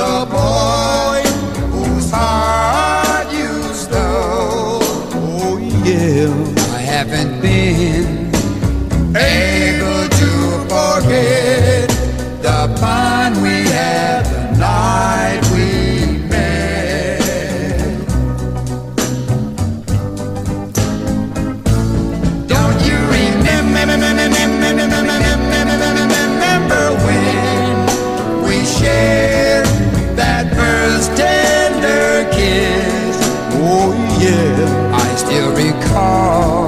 the boy whose heart you stole. Oh, yeah. I haven't yeah. I still recall.